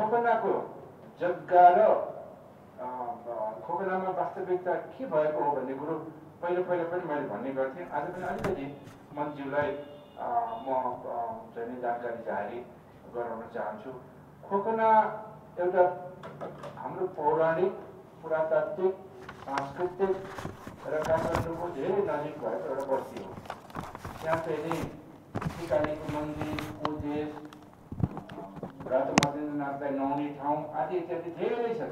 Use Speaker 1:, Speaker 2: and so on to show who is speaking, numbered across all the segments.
Speaker 1: खोकनाको जग्गा र खोकनामा वास्तविकता के भएको हो भन्ने कुरो पहिला पहिला पनि मैले भन्ने गर्थेँ आज पनि अलिकति मन्ज्यूलाई म चाहिँ जानकारी जारी गराउन चाहन्छु खोकना एउटा हाम्रो पौराणिक पुरातात्विक सांस्कृतिक र काठमाडौँको धेरै नजिक भएको एउटा बस्ती हो त्यहाँ चाहिँ नि मन्दिर ओजेस व्रत मदननाथलाई नुहाउने ठाउँ आदि इत्यादि धेरै छ।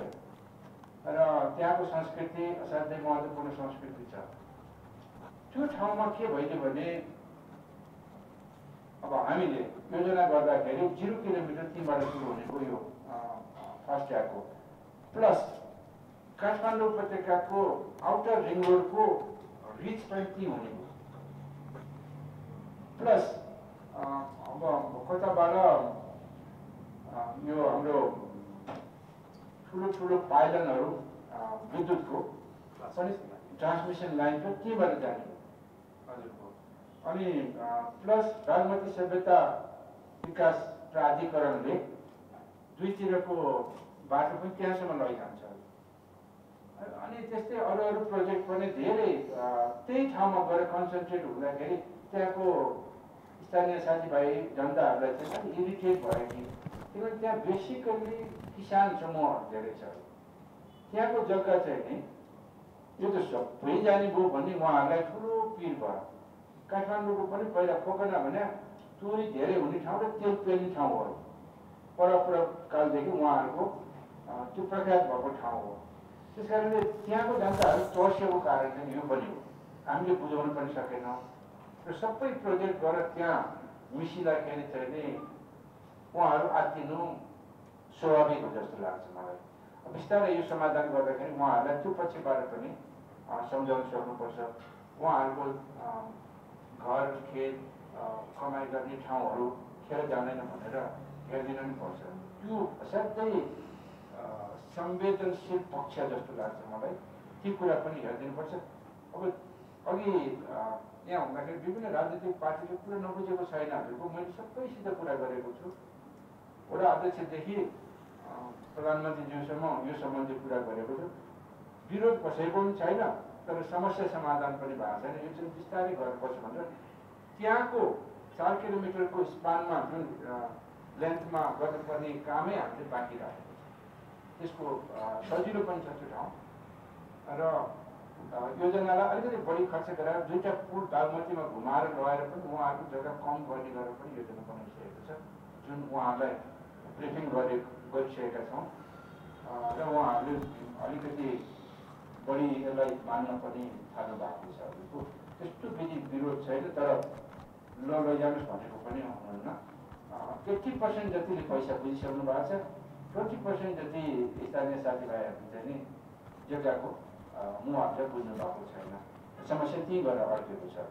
Speaker 1: र त्यहाँको संस्कृति असाध्यै महत्त्वपूर्ण संस्कृति छ त्यो ठाउँमा के भइदियो भने अब हामीले योजना गर्दाखेरि जिरो किलोमिटर तीबाट सुरु हुनेको यो फर्स्ट ट्र्याकको प्लस काठमाडौँ उपत्यकाको आउटर रिङ रोडको रिच पनि हुने प्लस अब कताबाट यो हाम्रो ठुलो ठुलो पाइलनहरू विद्युतको पनि ट्रान्समिसन लाइन छ त्यहीबाट जाने? हजुरको। अनि प्लस बागमती सभ्यता विकास प्राधिकरणले दुईतिरको बाटो पनि त्यहाँसम्म लैजान्छ। अनि त्यस्तै अरू अरू प्रोजेक्ट पनि धेरै त्यही ठाउँमा गएर कन्सन्ट्रेट हुँदाखेरि त्यहाँको स्थानीय साथीभाइ जनताहरूलाई अलिक इरिटेट भयो कि त्यहाँ बेसिकल्ली किसान समूहहरू धेरै छ त्यहाँको जग्गा चाहिँ नि यो त सबै जाने भयो भन्ने उहाँहरूलाई ठुलो पिर भयो काठमाडौँको पनि पहिला खोकना भने तोरी धेरै हुने ठाउँ र तेल पेल्ने ठाउँहरू परपर कालदेखि उहाँहरूको त्यो प्रख्यात भएको ठाउँ हो त्यस कारणले त्यहाँको जनताहरू तर्सेको कारण चाहिँ यो पनि हो हामीले बुझाउन पनि सकेनौँ र सबै प्रोजेक्ट गरेर त्यहाँ मिसिँदाखेरि चाहिँ नि उहाँहरू आत्तिनु स्वाभाविक हो जस्तो लाग्छ मलाई। बिस्तारै यो समाधान गर्दाखेरि उहाँहरूलाई त्यो पछिबाट पनि सम्झाउन सक्नुपर्छ। उहाँहरूको घर खेत कमाइ गर्ने ठाउँहरू खेर जाँदैन भनेर हेरिदिनु पनि पर्छ। त्यो असाध्यै संवेदनशील पक्ष जस्तो लाग्छ मलाई। ती कुरा पनि हेरिदिनुपर्छ अब अघि यहाँ हुँदाखेरि विभिन्न राजनीतिक पार्टीले कुरा नबुझेको छैन हजुरको मैले सबैसित कुरा गरेको छु। वडा अध्यक्षदेखि प्रधानमन्त्रीज्यूसम्म यो सम्बन्धी कुरा गरेको छु। विरोध कसैको पनि छैन तर समस्या समाधान पनि भएको छैन। यो चाहिँ बिस्तारै गर्नुपर्छ भनेर त्यहाँको चार किलोमिटरको स्पानमा जुन लेन्थमा गर्नुपर्ने कामै हामीले बाँकी राखेको छ। त्यसको सजिलो पनि छ त्यो ठाउँ। र योजनालाई अलिकति बढी खर्च गराएर दुईवटा पुल बागमतीमा घुमाएर लगाएर पनि उहाँहरूको जग्गा कम गर्ने गरेर पनि योजना बनाइसकेको छ। जुन उहाँहरूलाई ब्रिफिङ गरे गरिसकेका छौँ र उहाँहरूले अलिकति बढी यसलाई मान्न पनि थाल्नु भएको छ हजुरको त्यस्तो विधि विरोध छैन तर ल लैजानुहोस् भनेको पनि हुनुहुन्न एट्टी पर्सेन्ट जतिले पैसा बुझिसक्नु भएको छ ट्वेन्टी पर्सेन्ट जति स्थानीय साथीभाइहरूले चाहिँ नि जग्गाको मुआवजा बुझ्नु भएको छैन। समस्या त्यहीँ गएर अड्केको छ।